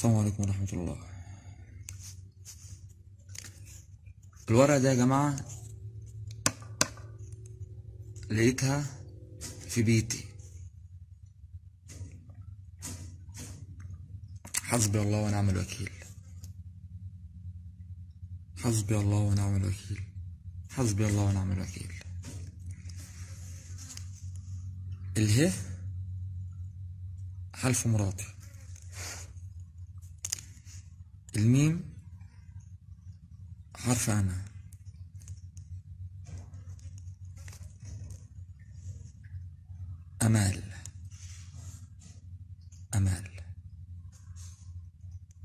السلام عليكم ورحمة الله. الورقة دي يا جماعة لقيتها في بيتي. حسبي الله ونعم الوكيل. حسبي الله ونعم الوكيل. حسبي الله ونعم الوكيل. اله حلف مراتي. الميم حرف أنا. أمال. أمال.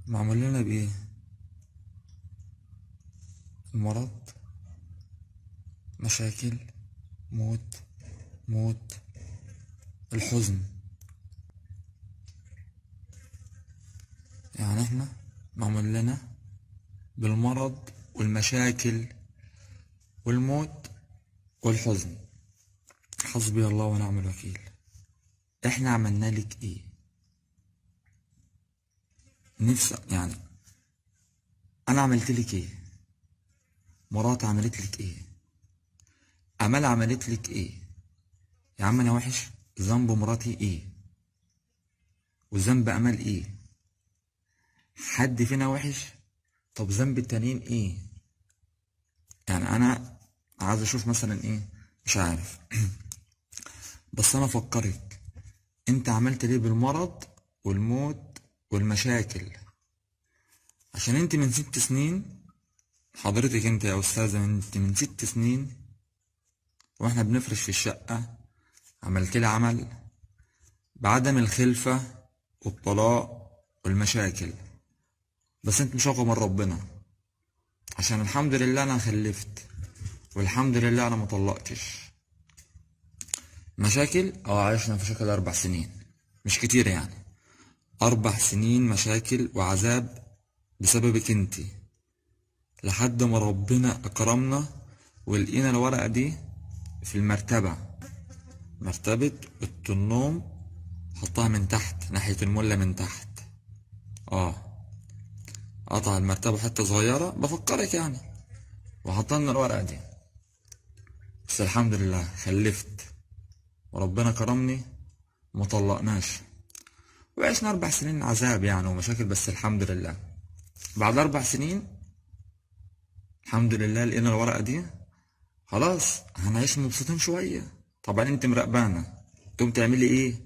معمول لنا بإيه؟ المرض مشاكل موت موت الحزن. يعني إحنا معمول لنا بالمرض والمشاكل والموت والحزن. حسبي الله ونعم الوكيل. إحنا عملنا لك إيه؟ نفسي يعني أنا عملت لك إيه؟ مرات عملت لك إيه؟ أمال عملت لك إيه؟ يا عم أنا وحش. ذنب مراتي إيه؟ وذنب أمال إيه؟ حد فينا وحش؟ طب ذنب التانيين إيه؟ يعني أنا عايز أشوف مثلا إيه؟ مش عارف. بس أنا افكرك أنت عملت ليه بالمرض والموت والمشاكل؟ عشان أنت من ست سنين حضرتك أنت يا أستاذة أنت من ست سنين وإحنا بنفرش في الشقة عملت لي عمل بعدم الخلفة والطلاق والمشاكل. بس انت مش اقوى من ربنا. عشان الحمد لله أنا خلفت والحمد لله أنا مطلقتش مشاكل؟ آه عشنا في مشاكل أربع سنين. مش كتير يعني. أربع سنين مشاكل وعذاب بسببك انتي لحد ما ربنا اكرمنا ولقينا الورقة دي في المرتبة. مرتبة اوضة النوم حطها من تحت ناحية الملة من تحت. آه. قطع المرتبة حتة صغيرة بفكرك يعني. وحطها لنا الورقة دي. بس الحمد لله خلفت. وربنا كرمني مطلقناش وعشنا أربع سنين عذاب يعني ومشاكل بس الحمد لله. بعد أربع سنين الحمد لله لقينا الورقة دي. خلاص هنعيش مبسوطين شوية. طبعا أنت مراقبانا. تقوم تعملي إيه؟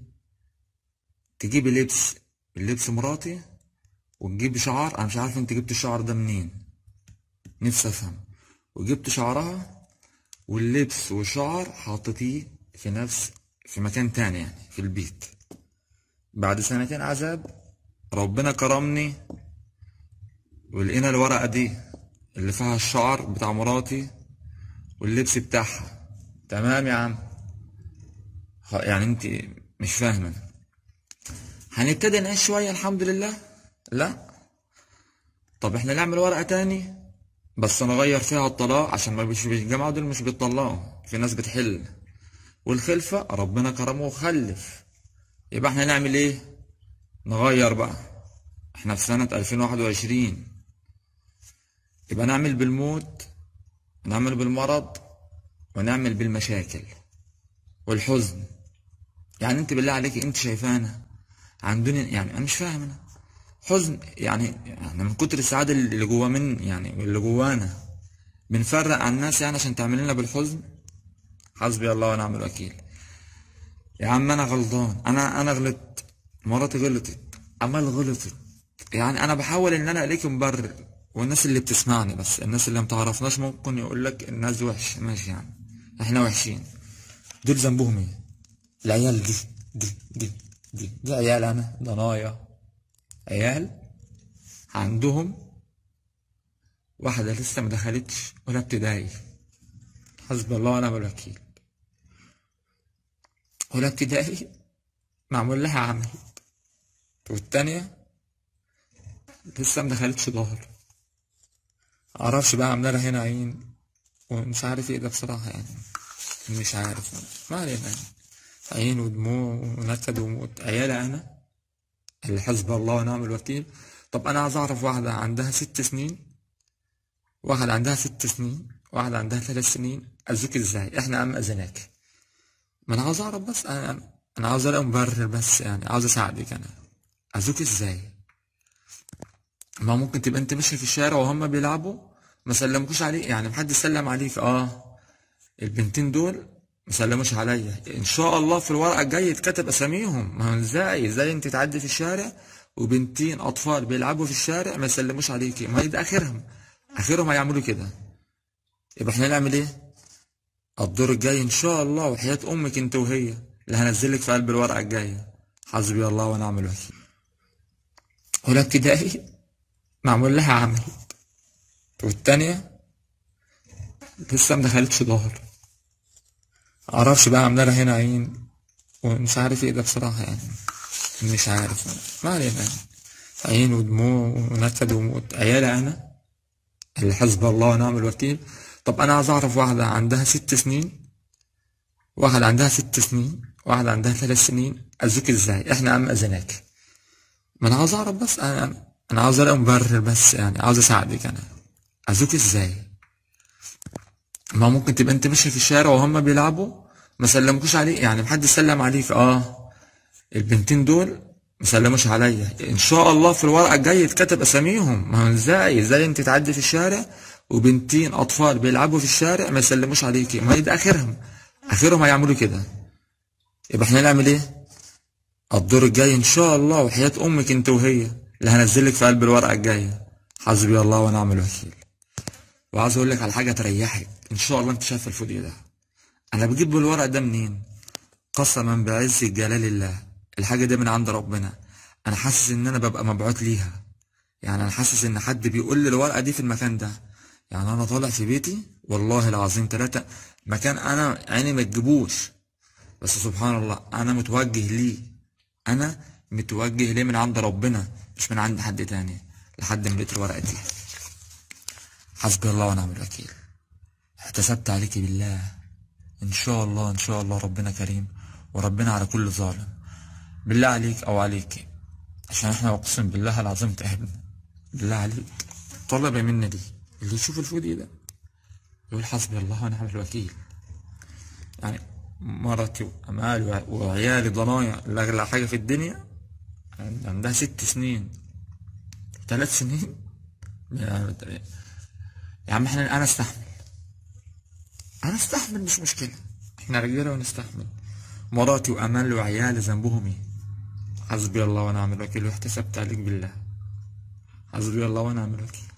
تجيبي لبس. اللبس مراتي وتجيبي شعر أنا مش عارف أنت جبت الشعر ده منين. نفسي أفهم. وجبت شعرها واللبس والشعر حطيتيه في نفس في مكان تاني يعني في البيت. بعد سنتين عذاب ربنا كرمني ولقينا الورقة دي اللي فيها الشعر بتاع مراتي واللبس بتاعها. تمام يا عم. يعني أنت مش فاهمة. هنبتدي نعيش شوية الحمد لله. لا. طب إحنا نعمل ورقة تاني؟ بس نغير فيها الطلاق عشان ما مش الجماعة دول مش بيطلقوا في ناس بتحل. والخلفة ربنا كرمه وخلف. يبقى إحنا نعمل إيه؟ نغير بقى. إحنا في سنة 2021 يبقى نعمل بالموت نعمل بالمرض ونعمل بالمشاكل والحزن. يعني أنت بالله عليك أنت شايفانا عندنا يعني أنا مش فاهم أنا. حزن. يعني يعني من كتر السعادة اللي جوا من يعني اللي جوانا بنفرق عن الناس يعني عشان تعمل لنا بالحزن؟ حسبي الله ونعم الوكيل. يا عم أنا غلطان. أنا أنا غلطت. مراتي غلطت. عمال غلطت. يعني أنا بحاول إن أنا اليك مبرر والناس اللي بتسمعني بس الناس اللي متعرفناش ممكن يقول لك الناس وحش ماشي يعني إحنا وحشين. دول ذنبهم إيه؟ العيال دي دي دي دي دي عيال أنا ضنايا. عيال عندهم واحدة لسه ما دخلتش ولا ابتدائي. حسبي الله ونعم الوكيل. ولا ابتدائي معمول لها عمل. والتانية لسه ما دخلتش ظهر. معرفش بقى عاملة هنا عين ومش عارف إيه ده بصراحة يعني. مش عارف. ما علينا. يعني عين ودموع ونكد وموت. عيالي أنا اللي حسبي الله ونعم الوكيل. طب أنا عايز أعرف واحدة عندها ست سنين واحدة عندها ست سنين واحدة عندها ثلاث سنين ازوك إزاي؟ إحنا أم اذناك ما أنا عاوز أعرف بس أنا أنا عاوز ألاقي مبرر بس يعني عاوز أساعدك أنا. ازوك إزاي؟ ما ممكن تبقى أنت ماشي في الشارع وهم بيلعبوا ما سلموكوش عليك يعني محدش سلم عليك آه البنتين دول ما سلموش عليا. إن شاء الله في الورقة الجاية يتكتب أساميهم. ما هو إزاي؟ إزاي أنت تعدي في الشارع وبنتين أطفال بيلعبوا في الشارع ما يسلموش عليكي؟ ما ده آخرهم. آخرهم هيعملوا كده. يبقى إحنا نعمل إيه؟ الدور الجاي إن شاء الله وحياة أمك أنت وهي اللي هنزلك في قلب الورقة الجاية. حسبي الله ونعم الوكيل. اولى ابتدائي معمول لها عمل. والتانية؟ لسه ما دخلتش ظهر. معرفش بقى عامله لها هنا عين. ومش عارف إيه ده بصراحة يعني. مش عارف. ما علينا. يعني عين ودموع ونكد وموت عيالي أنا. اللي حسب الله ونعم الوكيل. طب أنا عايز أعرف واحدة عندها ست سنين. واحدة عندها ست سنين. واحدة عندها ثلاث سنين. ازوك إزاي؟ إحنا ام اذناك ما أنا عاوز أعرف بس. أنا أنا عاوز ألاقي مبرر بس يعني. عاوز أساعدك أنا. ازوك إزاي؟ ما ممكن تبقى انت ماشي في الشارع وهم بيلعبوا؟ ما سلموكوش عليك يعني محدش سلم عليك آه. البنتين دول ما سلموش عليا. إن شاء الله في الورقة الجاية يتكتب أساميهم. ما هو إزاي؟ إزاي انت تعدي في الشارع وبنتين أطفال بيلعبوا في الشارع ما يسلموش عليكي؟ ما هي ده آخرهم. آخرهم هيعملوا كده. يبقى إحنا نعمل إيه؟ الدور الجاي إن شاء الله وحياة أمك أنت وهي اللي هنزلك في قلب الورقة الجاية. حسبي الله ونعم الوكيل. وعاوز أقول لك على حاجة تريحك. إن شاء الله أنت شايف الفيديو ده. أنا بجيب الورق ده منين؟ قسما بعز جلال الله. الحاجة دي من عند ربنا. أنا حاسس إن أنا ببقى مبعوث ليها. يعني أنا حاسس إن حد بيقول لي الورقة دي في المكان ده. يعني أنا طالع في بيتي والله العظيم ثلاثة مكان أنا عيني ما تجيبوش. بس سبحان الله أنا متوجه ليه؟ أنا متوجه ليه من عند ربنا مش من عند حد تاني. لحد ما لقيت الورقة دي. حسبي الله ونعم الوكيل. احتسبت عليك بالله. إن شاء الله إن شاء الله ربنا كريم وربنا على كل ظالم. بالله عليك أو عليك. عشان إحنا اقسم بالله العظيم تعبنا. بالله عليك. طلب منا دي. اللي يشوف الفيديو ده يقول حسبي الله ونعم الوكيل. يعني مرتي وأمالي وعيالي ضنايا أغلى حاجة في الدنيا عندها ست سنين. ثلاث سنين؟ يا يا عم إحنا أنا استحمل. أنا استحمل مش مشكلة. إحنا رجالة ونستحمل. مراتي وامال وعيالي ذنبهم إيه؟ حسبي الله ونعم الوكيل. واحتسبت عليك بالله. حسبي الله ونعم الوكيل.